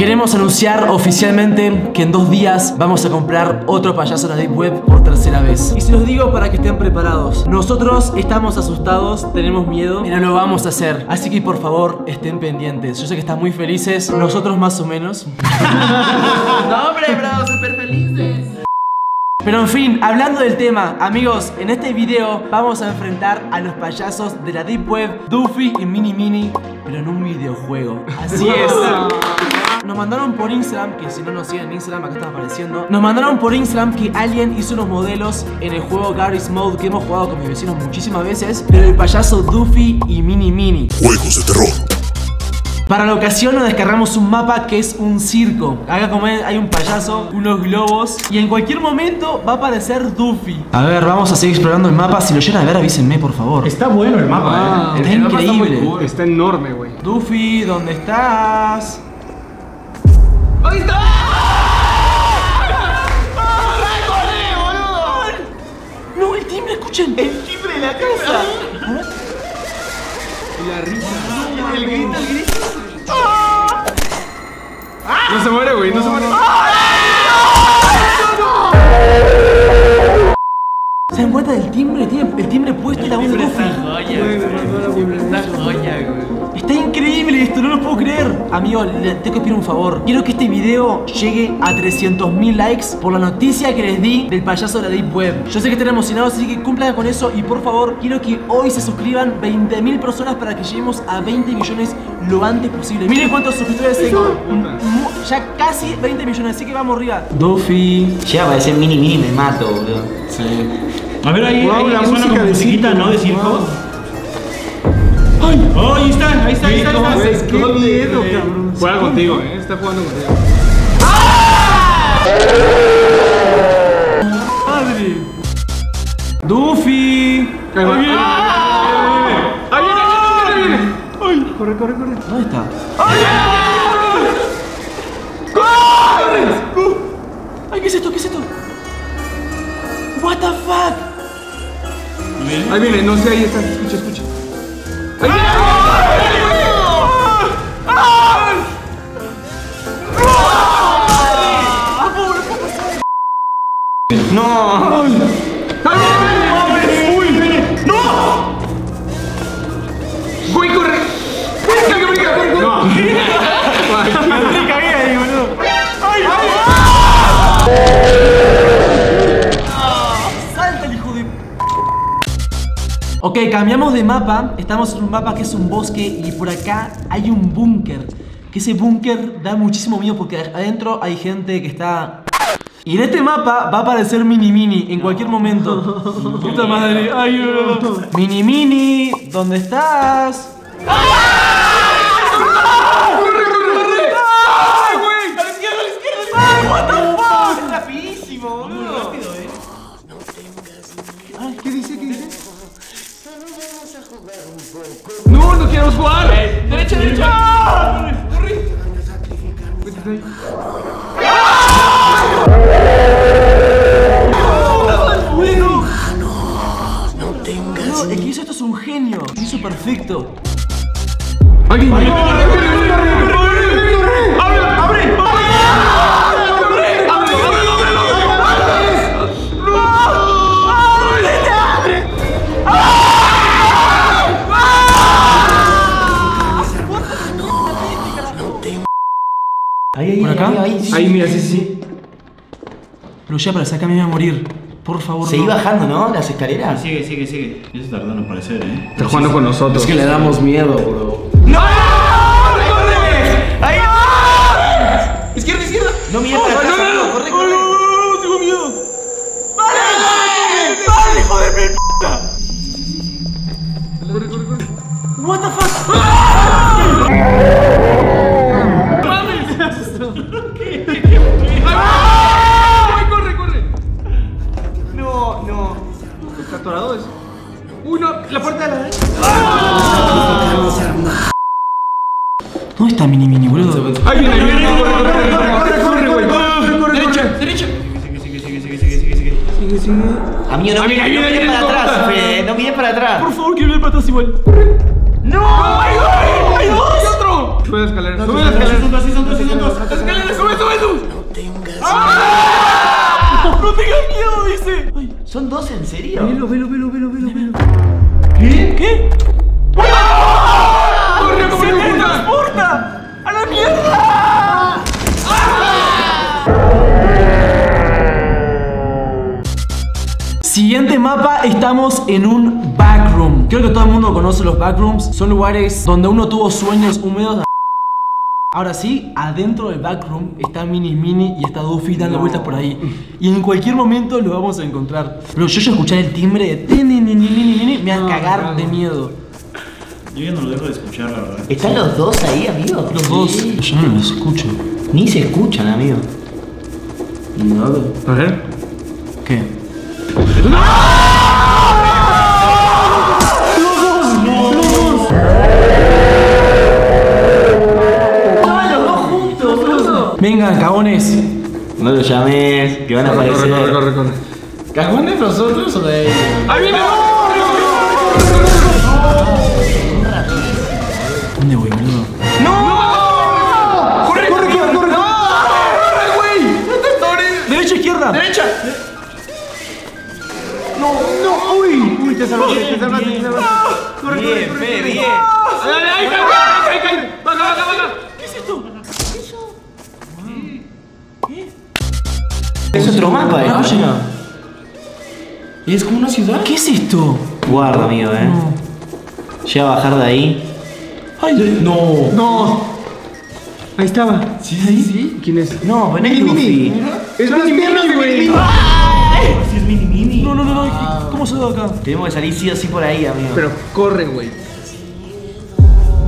Queremos anunciar oficialmente que en dos días vamos a comprar otro payaso en la Deep Web por tercera vez. Y se los digo para que estén preparados. Nosotros estamos asustados, tenemos miedo, pero lo vamos a hacer. Así que por favor estén pendientes. Yo sé que están muy felices, nosotros más o menos. No, hombre, bro, súper felices. Pero en fin, hablando del tema, amigos, en este video vamos a enfrentar a los payasos de la Deep Web, Doofy y Mini Mini, pero en un videojuego. Así es. Nos mandaron por Instagram, que si no nos siguen en Instagram, acá está apareciendo. Nos mandaron por Instagram que alguien hizo unos modelos en el juego Garry's Mode que hemos jugado con mis vecinos muchísimas veces, pero el payaso Doofy y Mini Mini. Juegos de terror. Para la ocasión nos descargamos un mapa que es un circo. Acá como ven hay un payaso, unos globos y en cualquier momento va a aparecer Doofy. A ver, vamos a seguir explorando el mapa. Si lo llegan a ver, avísenme, por favor. Está bueno el mapa, Ah, eh. está El mapa increíble. muy cool. Está enorme, güey. Doofy, ¿dónde estás? ¡Ahí está! No, el timbre, escuchen. El ¡Timbre de la casa! La risa. El grito, el grito. No se muere, güey. No se muere. ¿Se dan cuenta del timbre? Tiene el timbre puesto y la voz de Doofy. joya, güey. Una joya, güey. Está increíble esto, no lo puedo creer. Amigo, le tengo que pedir un favor. Quiero que este video llegue a 300.000 likes por la noticia que les di del payaso de la Deep Web. Yo sé que están emocionados, así que cumplan con eso. Y por favor, quiero que hoy se suscriban 20.000 personas para que lleguemos a 20 millones lo antes posible. Miren cuántos suscriptores tengo. Ya casi 20 millones, así que vamos arriba. Doofy. Llega a parecer mini mini me mato, boludo. A ver, ahí, Wow, ahí la suena música como de musiquita, circo. ¿no? De circo. Wow. ¡Oh, ahí está! Ahí está, ahí está, ahí está. Qué miedo, cabrón. Juega contigo, eh. Está jugando contigo. Doofy. Ahí va. Ahí viene, ahí viene, ahí viene. Corre, corre, corre. ¿Dónde está? ¡Ay, qué es esto! ¿Qué es esto? What the fuck? Ahí viene, no sé, ahí está. Escucha, escucha. Ahí viene. No. Ok, cambiamos de mapa. Estamos en un mapa que es un bosque y por acá hay un búnker. Que ese búnker da muchísimo miedo porque adentro hay gente que está... Y en este mapa va a aparecer Mini Mini en cualquier momento. Puta madre. Ay, no, no. Mini Mini, ¿dónde estás? ¿Qué No, no queremos jugar. ¡Derecha, derecha! Métete ahí. No, el que esto es un genio. Hizo perfecto. Mira, sí, sí. Pero ya para sacar me voy a morir. Por favor. Seguí no. bajando, ¿no? Las escaleras. Sigue, sigue, sigue. Se tardó en aparecer, ¿eh? Está jugando con nosotros. le damos miedo, bro. Izquierda, izquierda. No mires para atrás, amigo. Corre, corre. tengo miedo. Corre, corre, corre. What the fuck? Sí. Amigo, no mires no para atrás, Fede. No mires para atrás. Por favor, quiero ver para atrás igual. ¡No! ¡Hay dos! ¡Hay dos! ¡Hay otro! Sube la escalera, sube la escalera. Son dos, son dos, son dos. Escalera, sube, sube, sube. No tengas ¡Ah! miedo. No tengas miedo, dice. Son dos, ¿en serio? Velo, velo, velo, velo, velo, velo. ¿Qué? ¿Qué? Mapa, estamos en un backroom. Creo que todo el mundo conoce los backrooms. Son lugares donde uno tuvo sueños húmedos. Ahora sí, adentro del backroom está Mini Mini y está Duffy dando vueltas por ahí. Y en cualquier momento lo vamos a encontrar. Pero yo ya escuchar el timbre de tini, ni, ni, ni, me va a No, cagar no. de miedo. Yo ya no lo dejo de escuchar, la verdad. ¿Están los dos ahí, amigo? Los dos. Yo no los escucho. Ni se escuchan, amigo. A ver. ¿Qué? Vengan, cagones. No lo llames, que van a Corre, aparecer. corre, corre, corre. ¿Cagones nosotros o de ellos? ¡Ahí viene! ¿Dónde voy, boludo? ¡Corre, corre, corre, corre! ¡Corre, güey! ¿Derecha, izquierda? ¡Derecha! ¡No, no! ¡Uy! ¡Uy, te salvaste, te salvaste, te salvaste! ¡Corre, corre, Bien, corre! Fe, corre. bien. ¡Dale, ahí, cae, otro mapa, eh. coño. ¿Y es como una ciudad? ¿Qué es esto? Guarda, amigo, eh. Llega a bajar de ahí. Ay, No. ¡No! Ahí estaba. Sí, sí, sí. ¿Quién es? No, ven Mini, mini. Es las piernas de Mini Mini. Sí, es mini mini. no, no, no, no. ¿Cómo salgo de acá? Tenemos que salir sí o sí por ahí, amigo. Pero corre, güey.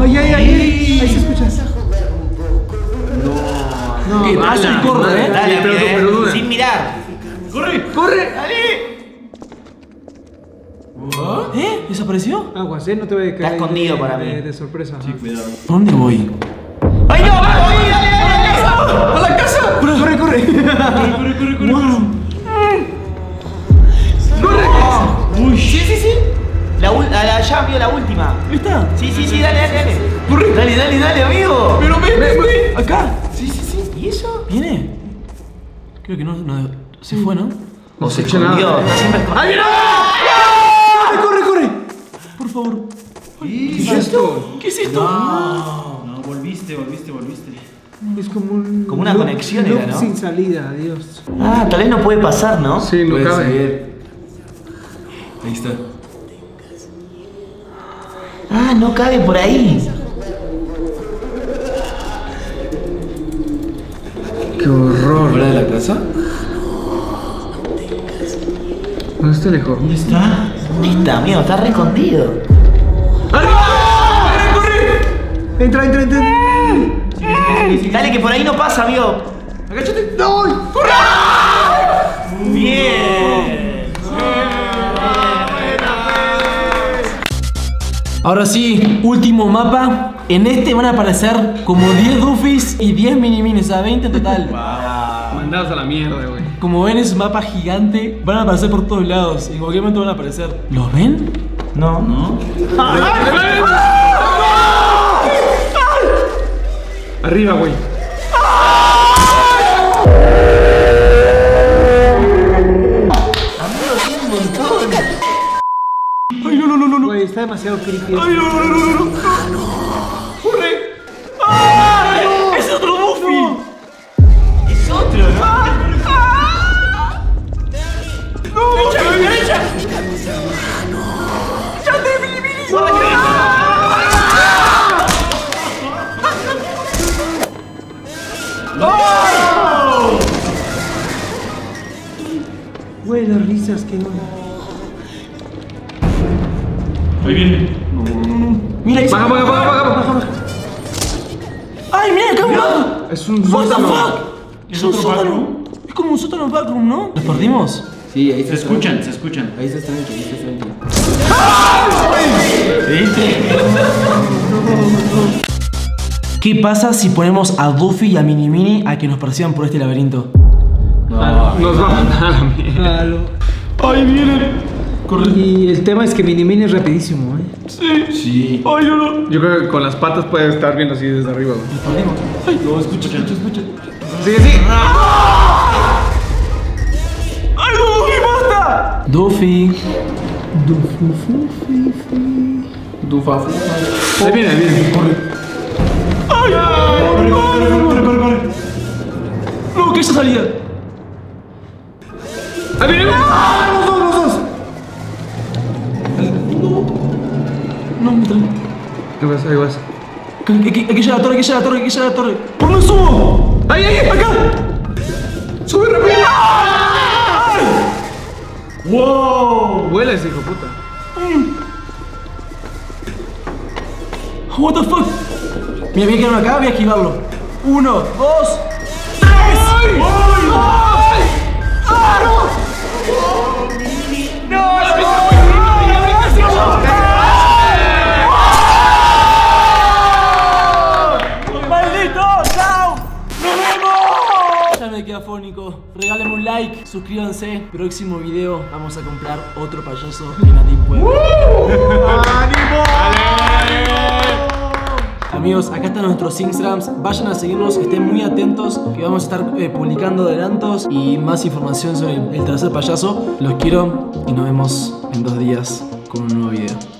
Ay, ay, ay, ay. Ahí se escucha. No. Y corro, eh. Dale, pero- mirar. ¡Corre! ¡Corre! ¡Dale! ¿Eh? ¿Desapareció? Aguas, eh, no te voy a caer. ahí escondido de- para mí. de, sorpresa. Sí, cuidado. ¿Por dónde voy? ¡Ay, no! ¡Ay, dale, dale, dale! ¡A la casa! ¡Corre, corre! ¡Corre, corre, corre! corre. Uy, sí, sí, sí. La, a la, ya, amigo, la última. ¿Está? Sí, sí, sí, dale, dale, dale. Corre. Dale, dale, dale, amigo. Pero ven, ven, ven. ¿Acá? Sí, sí, sí. ¿Y eso? ¿Viene? Creo que no, no se fue, ¿no? O se escucha escondió. nada. Está siempre escondido. ¡Ahí viene! ¡Corre, corre, corre! Por favor. ¿Qué es esto? ¿Qué es esto? No, volviste, volviste, volviste. Es como un. Como una loop- conexión loop era, ¿no? sin salida, adiós. Ah, tal vez no puede pasar, ¿no? Sí, no Puede cabe. Ahí está. Ah, no cabe por ahí. Qué horror. ¿Fuera de la casa? No está lejos. ¿Dónde está? ¿Dónde está, amigo? Está re escondido. Entra, entra, entra. Dale, que por ahí no pasa, amigo. Agáchate. ¡No! Bien. Ahora sí, último mapa. En este van a aparecer como 10 Duffys y 10 mini minis, o sea, 20 en total. Mandados a la mierda, güey. Como ven, es un mapa gigante. Van a aparecer por todos lados. En cualquier momento van a aparecer. ¿Los ven? No. ¿No? Arriba, güey. Ay, no, no, no, no, no. Güey, está demasiado creepy. Ay, no, no, no, no, no. Risas que no. Ahí viene. Mira, ahí se- Baja, baja, baja, baja, baja, baja. ¡Ay, mira acá, mira! Es un What the sótano. fuck? Es un sótano. backroom? Es como un sótano backroom, ¿no? ¿Los perdimos? Sí, ahí Se está. escuchan, se escuchan. Ahí está tranqui, ahí está tranqui. ¿Qué pasa si ponemos a Duffy y a Mini Mini a que nos persigan por este laberinto? No, Nos va a mandar a la ¡Ay, vienen! Y el tema es que Mini Mini es rapidísimo, ¿eh? Sí. Sí. ¡Ay, no, no! Yo creo que con las patas puede estar viendo así desde arriba, güey. ¡Ay, no! Escucha, escucha, escucha. Sigue, sigue. ¡Ay, no, Duffy, basta! Duffy. Dufa, fufa. Ahí viene, ahí viene. Corre. Corre, corre, corre, corre, corre. No, que esa salida. Ahí viene. ¡Ah! Los dos, los dos. No, me trae. Ahí vas, ahí vas. Aquí, aquí, aquí llega la torre, aquí llega la torre, aquí llega la torre. ¿Por dónde subo? ¡Ahí, ahí! ¡Acá! ¡Sube rápido! ¡Wow! Vuela ese hijo puta. What the fuck? Mira, voy a quedarme acá, voy a esquivarlo. Uno, dos, tres. ¡Ay! ¡Ay! ¡Ah, vemos! Ya me queda fónico. Regálenme un like, suscríbanse. Próximo video vamos a comprar otro payaso en la Deep Web. Amigos, acá están nuestros Instagrams. Vayan a seguirnos, estén muy atentos que vamos a estar eh, publicando adelantos y más información sobre el tercer payaso. Los quiero y nos vemos en dos días con un nuevo video.